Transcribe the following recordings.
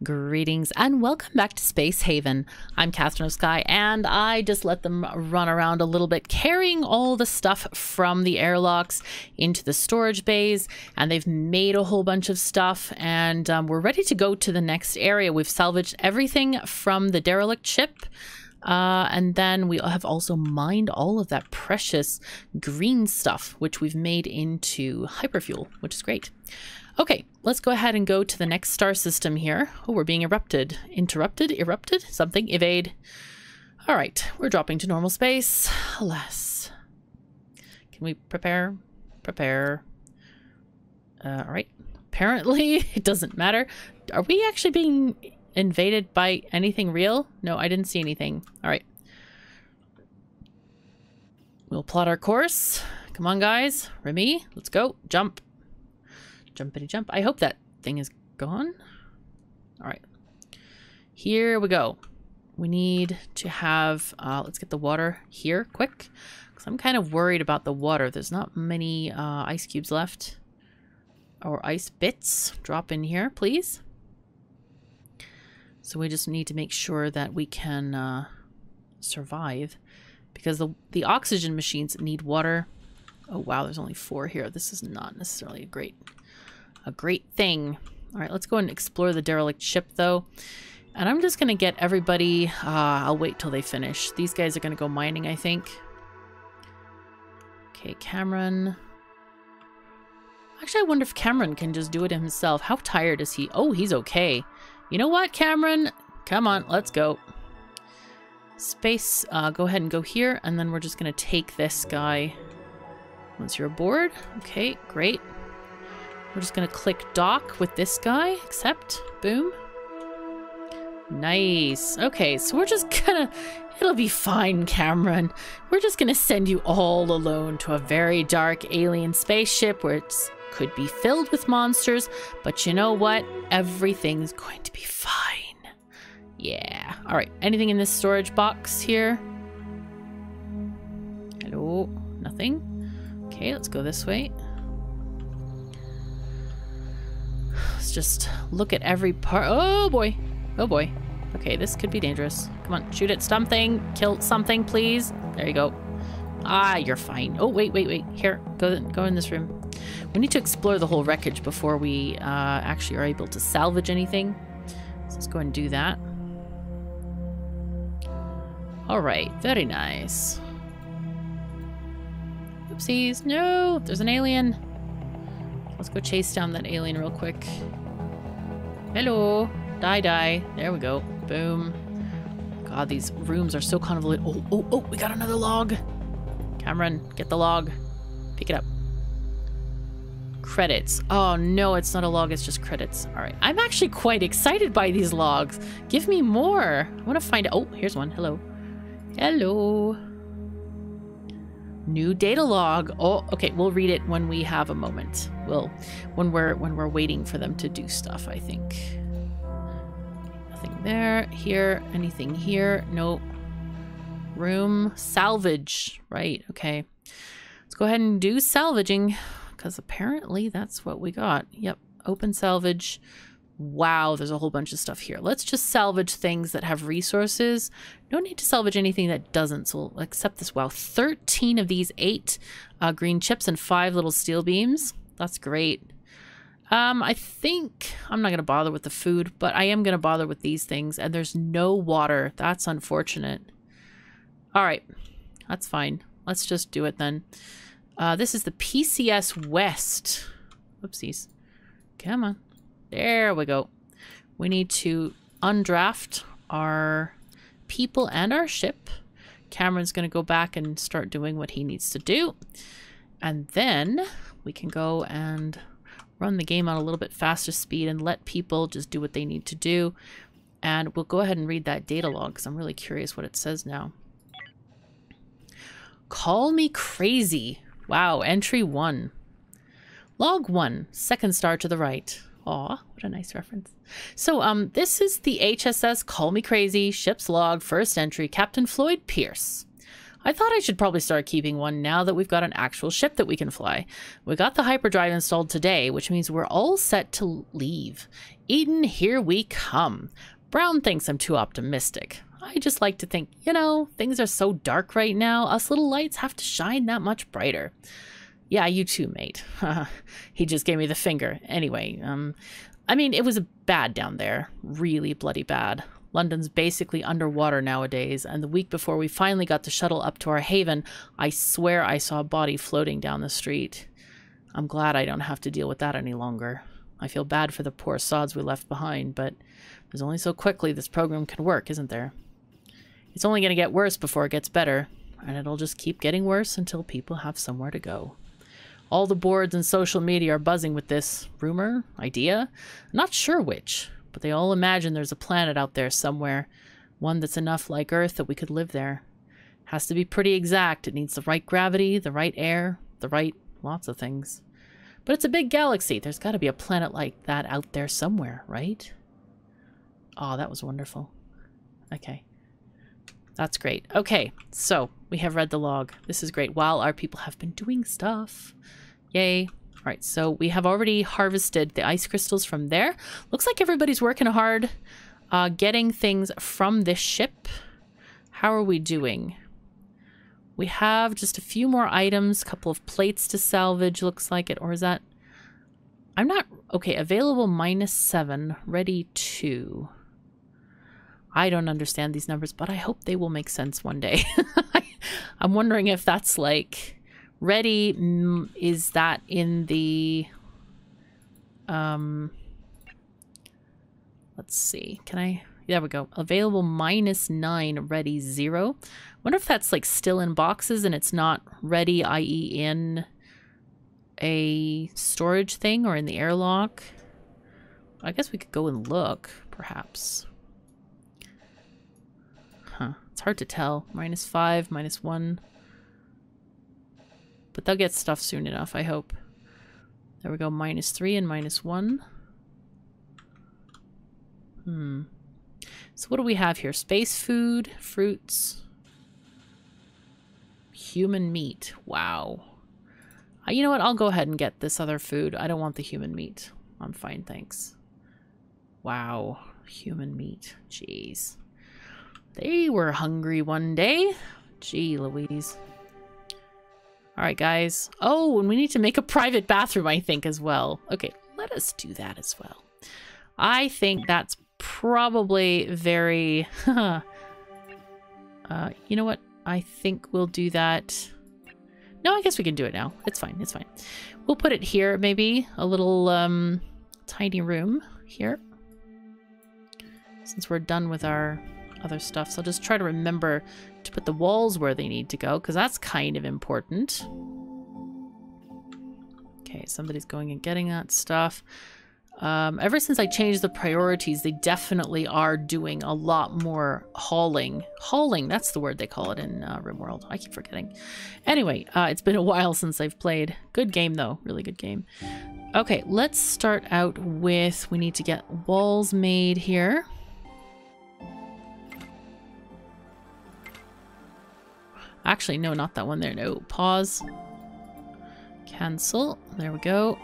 Greetings and welcome back to Space Haven. I'm Katherine of Sky and I just let them run around a little bit carrying all the stuff from the airlocks into the storage bays and they've made a whole bunch of stuff and um, we're ready to go to the next area. We've salvaged everything from the derelict ship uh, and then we have also mined all of that precious green stuff which we've made into hyperfuel, which is great. Okay, let's go ahead and go to the next star system here. Oh, we're being erupted. Interrupted? Erupted? Something? Evade. All right, we're dropping to normal space. Alas. Can we prepare? Prepare. Uh, all right. Apparently, it doesn't matter. Are we actually being invaded by anything real? No, I didn't see anything. All right. We'll plot our course. Come on, guys. Remy, let's go. Jump. Jumpity jump. I hope that thing is gone. All right. Here we go. We need to have, uh, let's get the water here quick. Because I'm kind of worried about the water. There's not many uh, ice cubes left. Or ice bits. Drop in here, please. So we just need to make sure that we can uh, survive. Because the, the oxygen machines need water. Oh wow, there's only four here. This is not necessarily a great a great thing. All right, let's go and explore the derelict ship, though. And I'm just going to get everybody... Uh, I'll wait till they finish. These guys are going to go mining, I think. Okay, Cameron. Actually, I wonder if Cameron can just do it himself. How tired is he? Oh, he's okay. You know what, Cameron? Come on, let's go. Space, uh, go ahead and go here, and then we're just to take this guy. Once you're aboard. Okay, great. We're just gonna click dock with this guy, accept, boom. Nice. Okay, so we're just gonna, it'll be fine, Cameron. We're just gonna send you all alone to a very dark alien spaceship where it could be filled with monsters, but you know what? Everything's going to be fine. Yeah. All right, anything in this storage box here? Hello? Nothing? Okay, let's go this way. Let's just look at every part. Oh boy. Oh boy. Okay, this could be dangerous. Come on, shoot at something. Kill something, please. There you go. Ah, you're fine. Oh, wait, wait, wait. Here, go, go in this room. We need to explore the whole wreckage before we uh, actually are able to salvage anything. So let's go and do that. All right, very nice. Oopsies, no, there's an alien. Let's go chase down that alien real quick. Hello. Die, die. There we go. Boom. God, these rooms are so convoluted. Oh, oh, oh, we got another log. Cameron, get the log. Pick it up. Credits. Oh, no, it's not a log. It's just credits. All right. I'm actually quite excited by these logs. Give me more. I want to find... Oh, here's one. Hello. Hello. New data log. Oh, okay. We'll read it when we have a moment. We'll when we're when we're waiting for them to do stuff. I think. Nothing there. Here. Anything here? Nope. Room salvage. Right. Okay. Let's go ahead and do salvaging because apparently that's what we got. Yep. Open salvage. Wow, there's a whole bunch of stuff here. Let's just salvage things that have resources. No need to salvage anything that doesn't, so we'll accept this. Wow, 13 of these, 8 uh, green chips and 5 little steel beams. That's great. Um, I think I'm not going to bother with the food, but I am going to bother with these things. And there's no water. That's unfortunate. All right, that's fine. Let's just do it then. Uh, this is the PCS West. Oopsies. Come on. There we go. We need to undraft our people and our ship. Cameron's going to go back and start doing what he needs to do. And then we can go and run the game on a little bit faster speed and let people just do what they need to do. And we'll go ahead and read that data log because I'm really curious what it says now. Call me crazy. Wow, entry one. Log one, second star to the right. Aw, what a nice reference. So, um, this is the HSS Call Me Crazy, ship's log, first entry, Captain Floyd Pierce. I thought I should probably start keeping one now that we've got an actual ship that we can fly. We got the hyperdrive installed today, which means we're all set to leave. Eden, here we come. Brown thinks I'm too optimistic. I just like to think, you know, things are so dark right now, us little lights have to shine that much brighter. Yeah, you too, mate. he just gave me the finger. Anyway, um, I mean, it was bad down there. Really bloody bad. London's basically underwater nowadays, and the week before we finally got the shuttle up to our haven, I swear I saw a body floating down the street. I'm glad I don't have to deal with that any longer. I feel bad for the poor sods we left behind, but there's only so quickly this program can work, isn't there? It's only going to get worse before it gets better, and it'll just keep getting worse until people have somewhere to go. All the boards and social media are buzzing with this rumor, idea. Not sure which, but they all imagine there's a planet out there somewhere, one that's enough like Earth that we could live there. Has to be pretty exact. It needs the right gravity, the right air, the right lots of things. But it's a big galaxy. There's got to be a planet like that out there somewhere, right? Oh, that was wonderful. Okay. That's great. Okay, so we have read the log. This is great. While our people have been doing stuff. Yay. All right, so we have already harvested the ice crystals from there. Looks like everybody's working hard uh, getting things from this ship. How are we doing? We have just a few more items, a couple of plates to salvage, looks like it. Or is that... I'm not... Okay, available minus seven, ready two. I don't understand these numbers, but I hope they will make sense one day. I'm wondering if that's like ready mm, is that in the um let's see. Can I there we go. Available minus nine, ready zero. Wonder if that's like still in boxes and it's not ready, i.e. in a storage thing or in the airlock. I guess we could go and look, perhaps. It's hard to tell. Minus five, minus one. But they'll get stuff soon enough, I hope. There we go. Minus three and minus one. Hmm. So what do we have here? Space food, fruits, human meat. Wow. Uh, you know what? I'll go ahead and get this other food. I don't want the human meat. I'm fine, thanks. Wow. Human meat. Jeez. They were hungry one day. Gee Louise. Alright, guys. Oh, and we need to make a private bathroom, I think, as well. Okay, let us do that as well. I think that's probably very... uh, you know what? I think we'll do that... No, I guess we can do it now. It's fine. It's fine. We'll put it here, maybe. A little um, tiny room here. Since we're done with our other stuff. So I'll just try to remember to put the walls where they need to go, because that's kind of important. Okay, somebody's going and getting that stuff. Um, ever since I changed the priorities, they definitely are doing a lot more hauling. Hauling, that's the word they call it in uh, RimWorld. I keep forgetting. Anyway, uh, it's been a while since I've played. Good game, though. Really good game. Okay, let's start out with... We need to get walls made here. Actually, no, not that one there. No, pause. Cancel. There we go.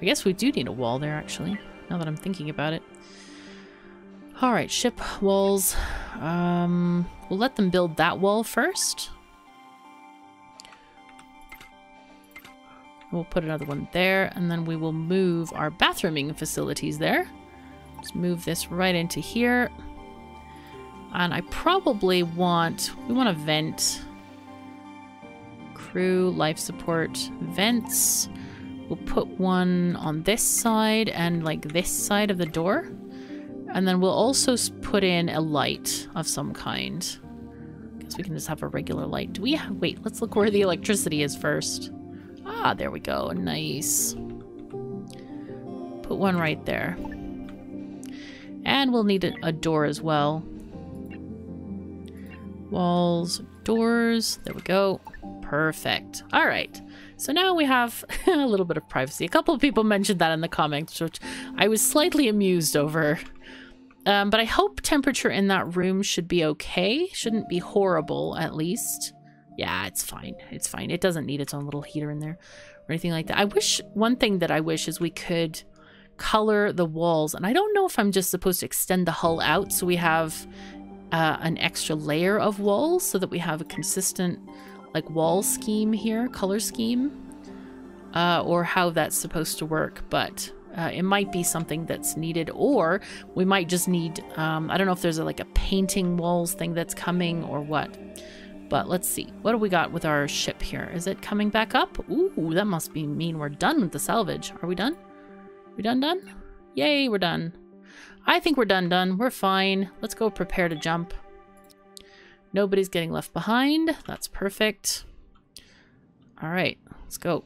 I guess we do need a wall there, actually, now that I'm thinking about it. Alright, ship walls. Um, we'll let them build that wall first. We'll put another one there, and then we will move our bathrooming facilities there. Just move this right into here. And I probably want, we want a vent. Crew, life support, vents. We'll put one on this side and like this side of the door. And then we'll also put in a light of some kind. Guess we can just have a regular light. Do we have, wait, let's look where the electricity is first. Ah, there we go. Nice. Put one right there. And we'll need a, a door as well. Walls, doors. There we go. Perfect. All right. So now we have a little bit of privacy. A couple of people mentioned that in the comments, which I was slightly amused over. Um, but I hope temperature in that room should be okay. Shouldn't be horrible, at least. Yeah, it's fine. It's fine. It doesn't need its own little heater in there or anything like that. I wish, one thing that I wish is we could color the walls. And I don't know if I'm just supposed to extend the hull out so we have uh, an extra layer of walls so that we have a consistent like wall scheme here, color scheme, uh, or how that's supposed to work. But uh, it might be something that's needed, or we might just need, um, I don't know if there's a, like a painting walls thing that's coming or what. But let's see. What do we got with our ship here? Is it coming back up? Ooh, that must be mean we're done with the salvage. Are we done? We done done? Yay, we're done. I think we're done done. We're fine. Let's go prepare to jump. Nobody's getting left behind. That's perfect. All right, let's go.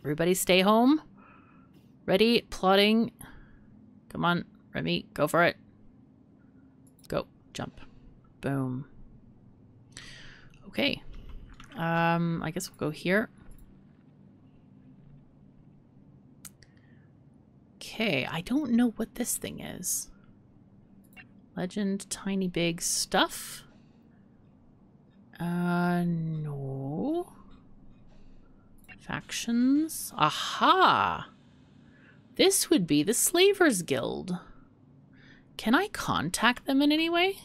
Everybody stay home. Ready, plotting. Come on, Remy, go for it. Go, jump. Boom. Okay. Um, I guess we'll go here. Okay, I don't know what this thing is. Legend, tiny big stuff. Uh, no. Factions. Aha! This would be the Slavers Guild. Can I contact them in any way?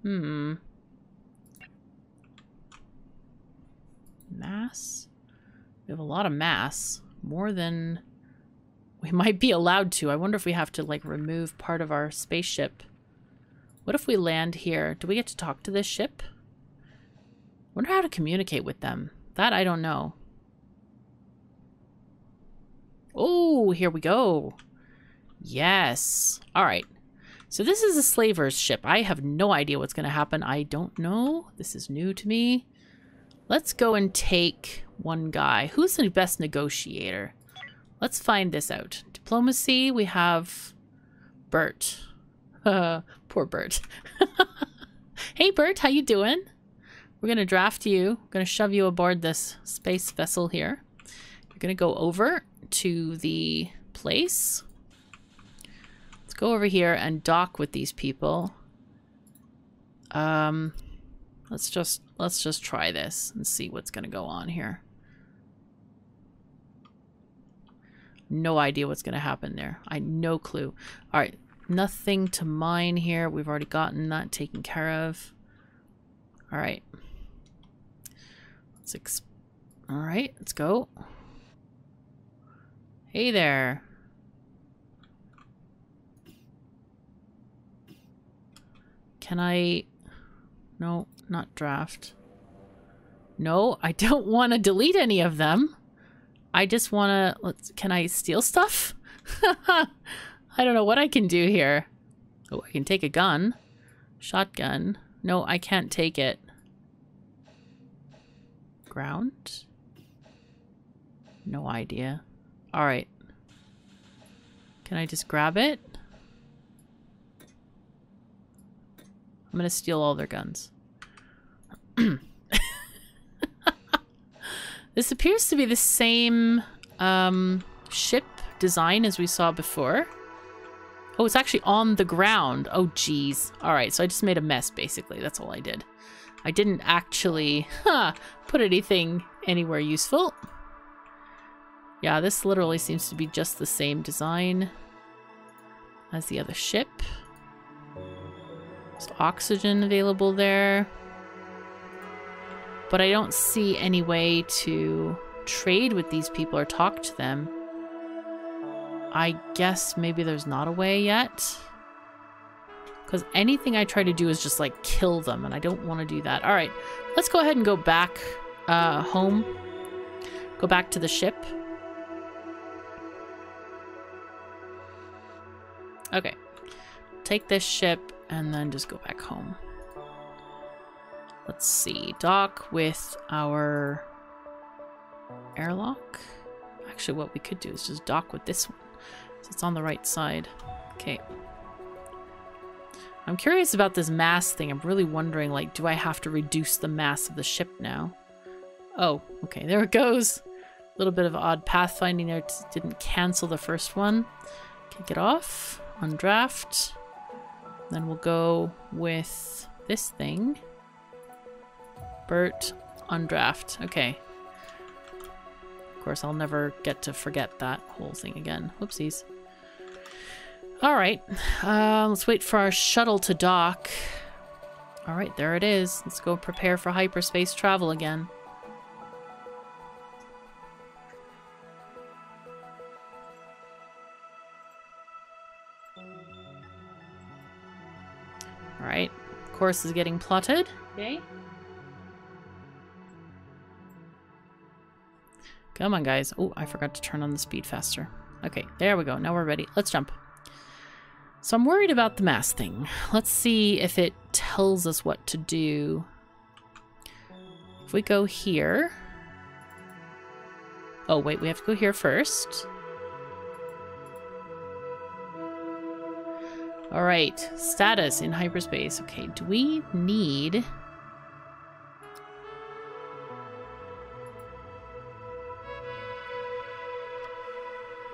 Hmm. Mass? We have a lot of mass. More than we might be allowed to. I wonder if we have to, like, remove part of our spaceship. What if we land here? Do we get to talk to this ship? wonder how to communicate with them. That I don't know. Oh, here we go. Yes. All right. So this is a slaver's ship. I have no idea what's going to happen. I don't know. This is new to me. Let's go and take one guy. Who's the best negotiator? Let's find this out. Diplomacy, we have Bert. Uh, poor Bert. hey, Bert, how you doing? We're going to draft you. We're going to shove you aboard this space vessel here. You're going to go over to the place. Let's go over here and dock with these people. Um, let's just let's just try this and see what's going to go on here. No idea what's going to happen there. I no clue. All right, nothing to mine here. We've already gotten that taken care of. All right. Let's All right, let's go. Hey there. Can I... No, not draft. No, I don't want to delete any of them. I just want to... Let's. Can I steal stuff? I don't know what I can do here. Oh, I can take a gun. Shotgun. No, I can't take it. Ground? No idea. Alright. Can I just grab it? I'm gonna steal all their guns. This appears to be the same um, ship design as we saw before. Oh, it's actually on the ground. Oh, geez. All right, so I just made a mess, basically. That's all I did. I didn't actually huh, put anything anywhere useful. Yeah, this literally seems to be just the same design as the other ship. There's oxygen available there. But I don't see any way to trade with these people or talk to them. I guess maybe there's not a way yet. Because anything I try to do is just like kill them, and I don't want to do that. All right, let's go ahead and go back uh, home. Go back to the ship. Okay. Take this ship and then just go back home. Let's see. Dock with our airlock. Actually, what we could do is just dock with this one. So it's on the right side. Okay. I'm curious about this mass thing. I'm really wondering, like, do I have to reduce the mass of the ship now? Oh, okay, there it goes. A little bit of odd pathfinding there. Didn't cancel the first one. Kick it off. Undraft. Then we'll go with this thing. Bert, undraft. Okay. Of course, I'll never get to forget that whole thing again. Whoopsies. All right. Uh, let's wait for our shuttle to dock. All right, there it is. Let's go prepare for hyperspace travel again. All right. Course is getting plotted. Okay. Come on, guys. Oh, I forgot to turn on the speed faster. Okay, there we go. Now we're ready. Let's jump. So I'm worried about the mass thing. Let's see if it tells us what to do. If we go here... Oh, wait, we have to go here first. All right, status in hyperspace. Okay, do we need...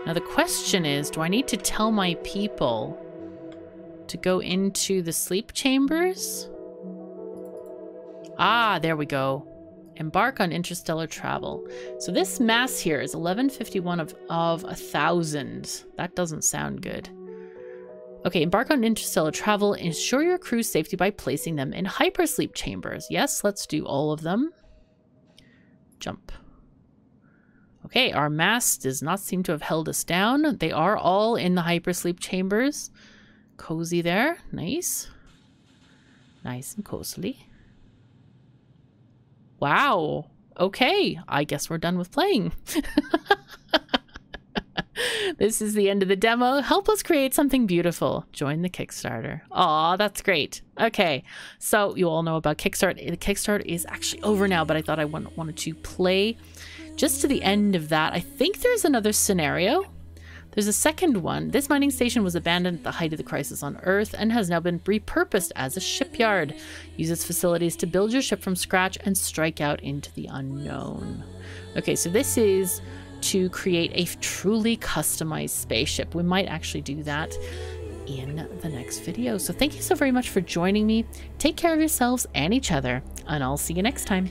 Now the question is, do I need to tell my people to go into the sleep chambers? Ah, there we go. Embark on interstellar travel. So this mass here is 1151 of, of a thousand. That doesn't sound good. Okay, embark on interstellar travel. Ensure your crew's safety by placing them in hypersleep chambers. Yes, let's do all of them. Jump. Okay, our mass does not seem to have held us down. They are all in the hypersleep chambers. Cozy there. Nice. Nice and cosily. Wow. Okay, I guess we're done with playing. this is the end of the demo. Help us create something beautiful. Join the Kickstarter. Aw, that's great. Okay, so you all know about Kickstarter. The Kickstart is actually over now, but I thought I wanted to play just to the end of that, I think there's another scenario. There's a second one. This mining station was abandoned at the height of the crisis on Earth and has now been repurposed as a shipyard. Use its facilities to build your ship from scratch and strike out into the unknown. Okay, so this is to create a truly customized spaceship. We might actually do that in the next video. So thank you so very much for joining me. Take care of yourselves and each other, and I'll see you next time.